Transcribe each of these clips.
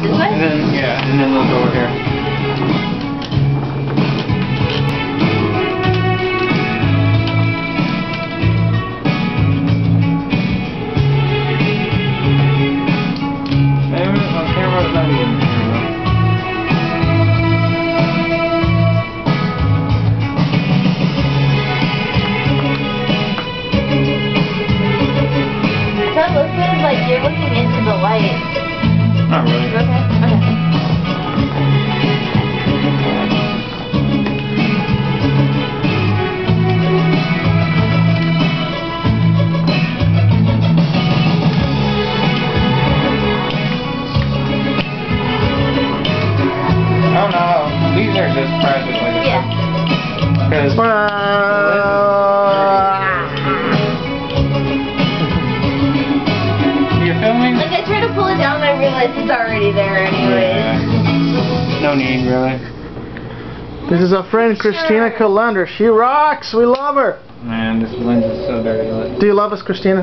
This And then, yeah, and then they'll go over here. Like you're looking into the light. Not really. Okay. Okay. Oh no, these are just practically Yeah. Because realize it's already there anyways. Yeah. No need, really. This is our friend Christina Colander. She rocks. We love her. Man, this lens is so dirty. Look. Do you love us, Christina?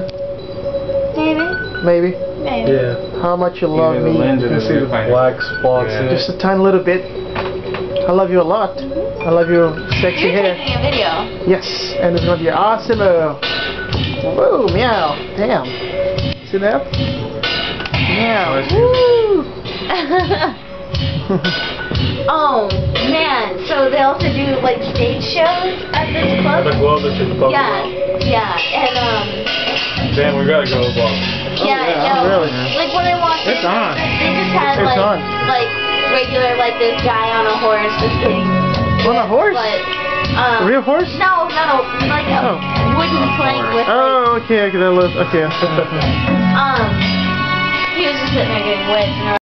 Maybe. Maybe. Maybe. Yeah. How much you love Either the me? lens or You the can see the black spots Yeah. Just a tiny little bit. I love you a lot. I love your sexy You're hair. taking a video. Yes, and it's gonna be awesome. Woo, meow. Damn. See that? Meow. Woo. oh man, so they also do like stage shows at this club? The glove that you're talking Yeah, about. yeah, and um, Dan, we gotta go, Bob. yeah, yeah, yo, really? like when I walked It's in, on. they just had It's like, on. like regular, like this guy on a horse just getting On a horse? But, um, A real horse? No, no, like a Oh. wooden plank with, like, Oh, okay, okay, that looks, okay. um, was just sitting there getting wet,